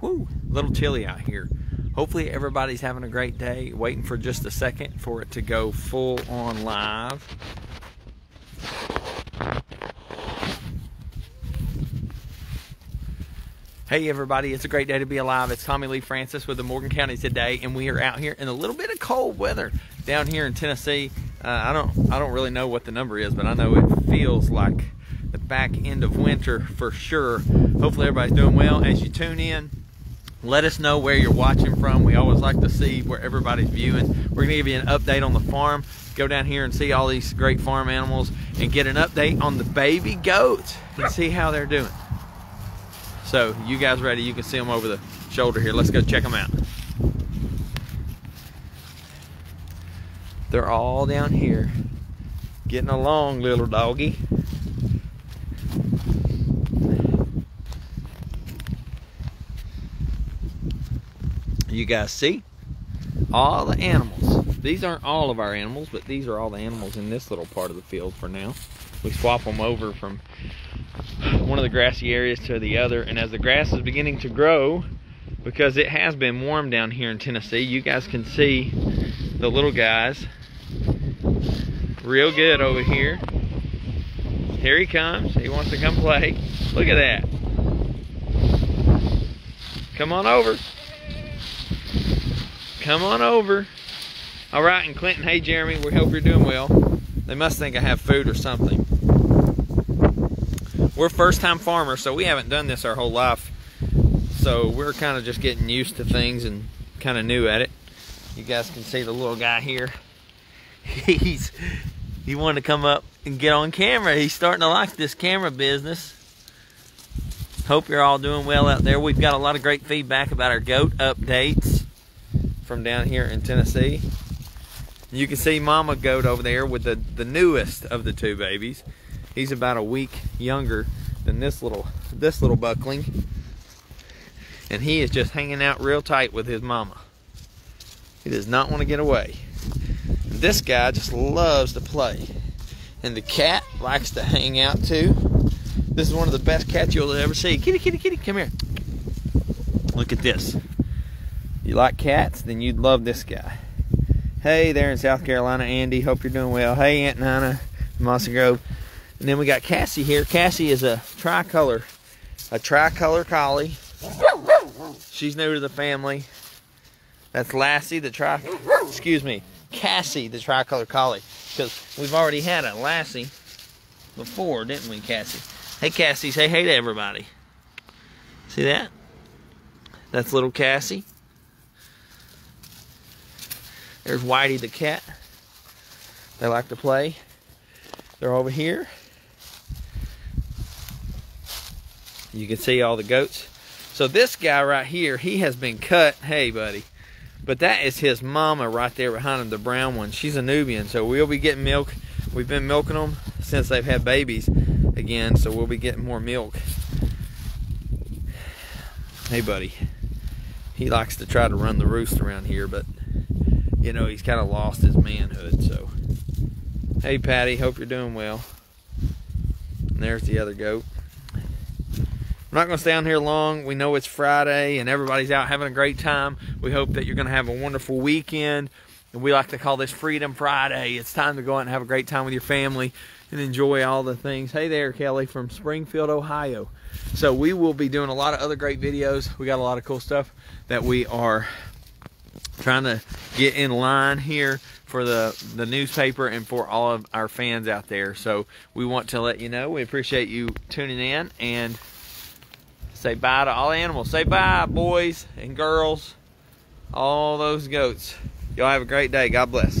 Woo, a little chilly out here. Hopefully everybody's having a great day. Waiting for just a second for it to go full on live. Hey everybody, it's a great day to be alive. It's Tommy Lee Francis with the Morgan County Today, and we are out here in a little bit of cold weather down here in Tennessee. Uh, I don't, I don't really know what the number is, but I know it feels like the back end of winter for sure. Hopefully everybody's doing well. As you tune in, let us know where you're watching from. We always like to see where everybody's viewing. We're gonna give you an update on the farm. Go down here and see all these great farm animals and get an update on the baby goats and see how they're doing. So you guys ready? You can see them over the shoulder here. Let's go check them out. They're all down here getting along, little doggy. You guys see? All the animals. These aren't all of our animals, but these are all the animals in this little part of the field for now. We swap them over from one of the grassy areas to the other. And as the grass is beginning to grow, because it has been warm down here in Tennessee, you guys can see the little guys real good over here. Here he comes. He wants to come play. Look at that. Come on over. Come on over. All right, and Clinton, hey Jeremy, we hope you're doing well. They must think I have food or something. We're first time farmers, so we haven't done this our whole life. So we're kind of just getting used to things and kind of new at it. You guys can see the little guy here. He's he wanted to come up and get on camera. He's starting to like this camera business. Hope you're all doing well out there. We've got a lot of great feedback about our goat updates from down here in Tennessee. You can see Mama Goat over there with the, the newest of the two babies. He's about a week younger than this little this little buckling. And he is just hanging out real tight with his mama. He does not want to get away. This guy just loves to play. And the cat likes to hang out too. This is one of the best cats you'll ever see. Kitty, kitty, kitty, come here. Look at this. You like cats? Then you'd love this guy. Hey there in South Carolina, Andy. Hope you're doing well. Hey, Aunt Nana, Mossy Grove. And then we got Cassie here. Cassie is a tricolor, a tricolor collie. She's new to the family. That's Lassie, the tri, excuse me, Cassie, the tricolor collie. Because we've already had a Lassie before, didn't we, Cassie? Hey, Cassie, say hey to everybody. See that? That's little Cassie. There's Whitey the cat. They like to play. They're over here. You can see all the goats. So this guy right here, he has been cut. Hey, buddy. But that is his mama right there behind him, the brown one. She's a Nubian, so we'll be getting milk. We've been milking them since they've had babies again, so we'll be getting more milk. Hey, buddy. He likes to try to run the roost around here, but, you know, he's kind of lost his manhood, so. Hey, Patty. Hope you're doing well. And there's the other goat. I'm not going to stay on here long. We know it's Friday and everybody's out having a great time. We hope that you're going to have a wonderful weekend. And we like to call this Freedom Friday. It's time to go out and have a great time with your family and enjoy all the things. Hey there, Kelly from Springfield, Ohio. So we will be doing a lot of other great videos. We got a lot of cool stuff that we are trying to get in line here for the the newspaper and for all of our fans out there. So we want to let you know we appreciate you tuning in and Say bye to all animals. Say bye, boys and girls. All those goats. Y'all have a great day. God bless.